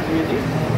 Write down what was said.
দিই